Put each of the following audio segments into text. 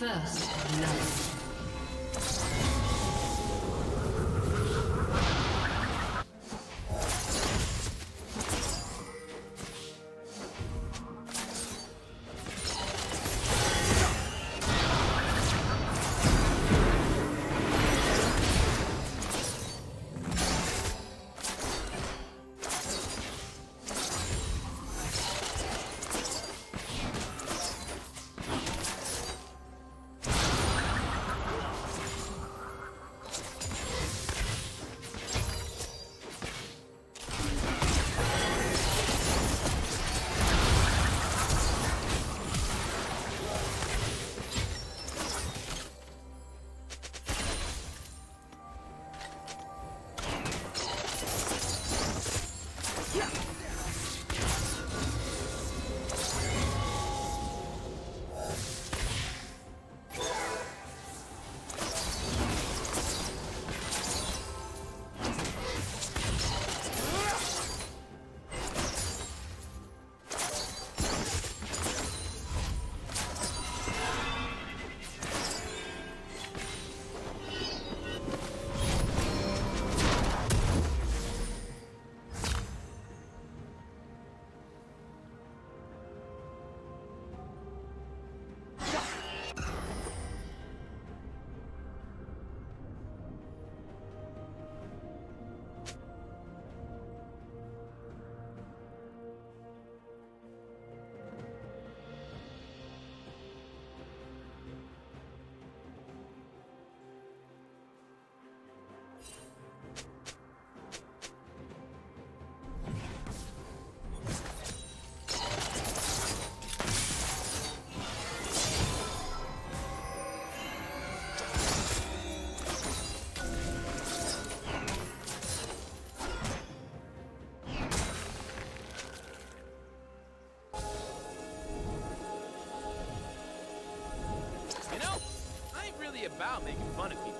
First love. About making fun of people.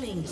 Killing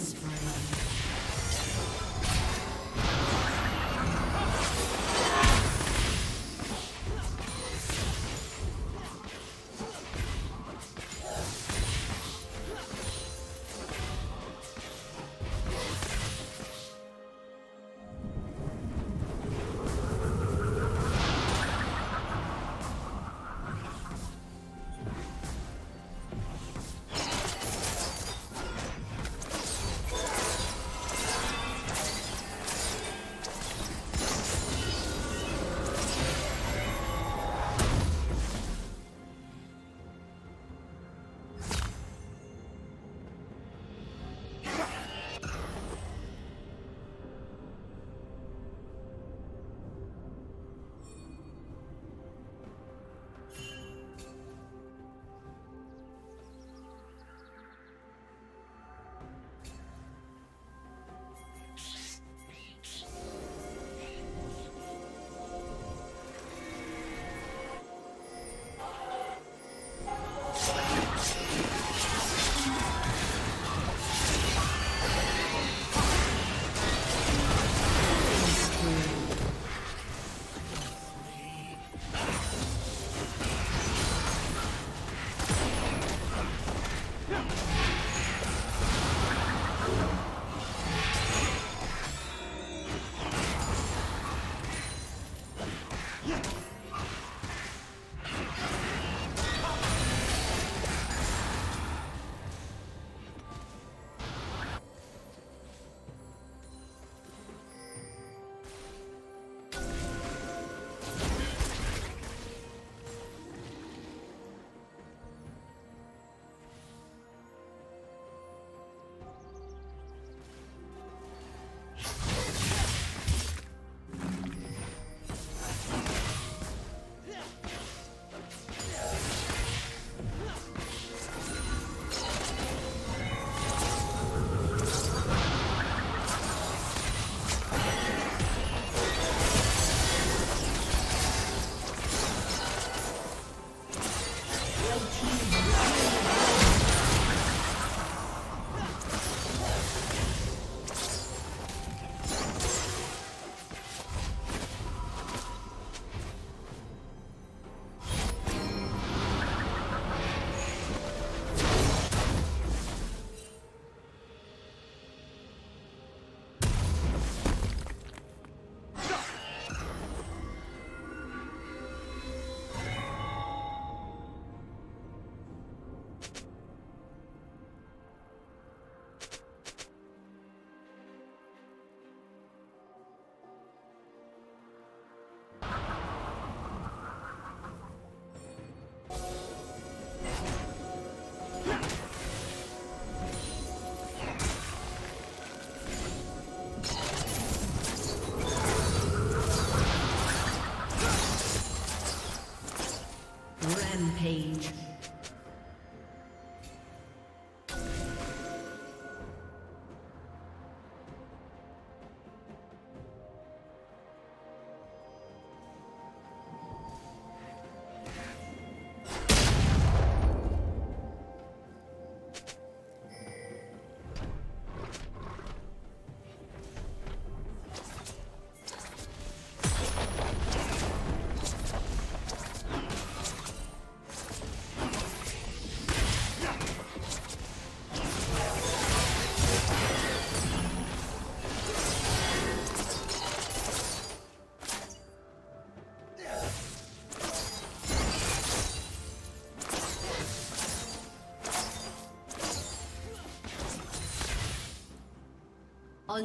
team.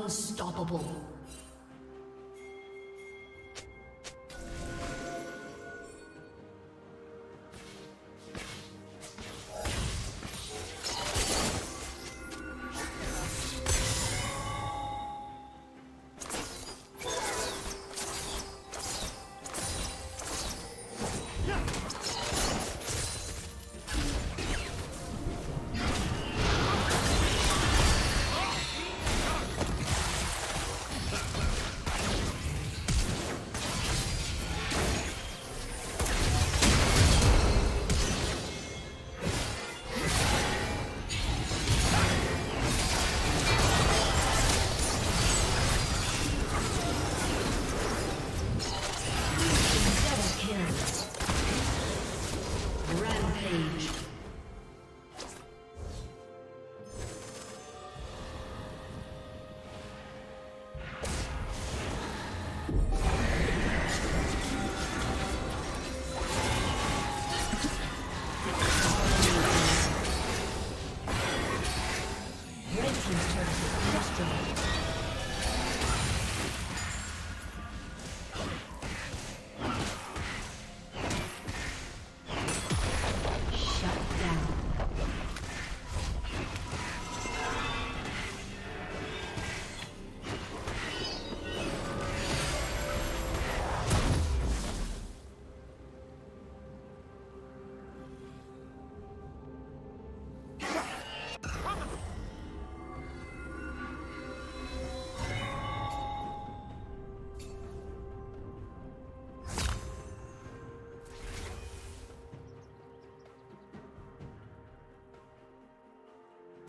Unstoppable.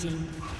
Dominating.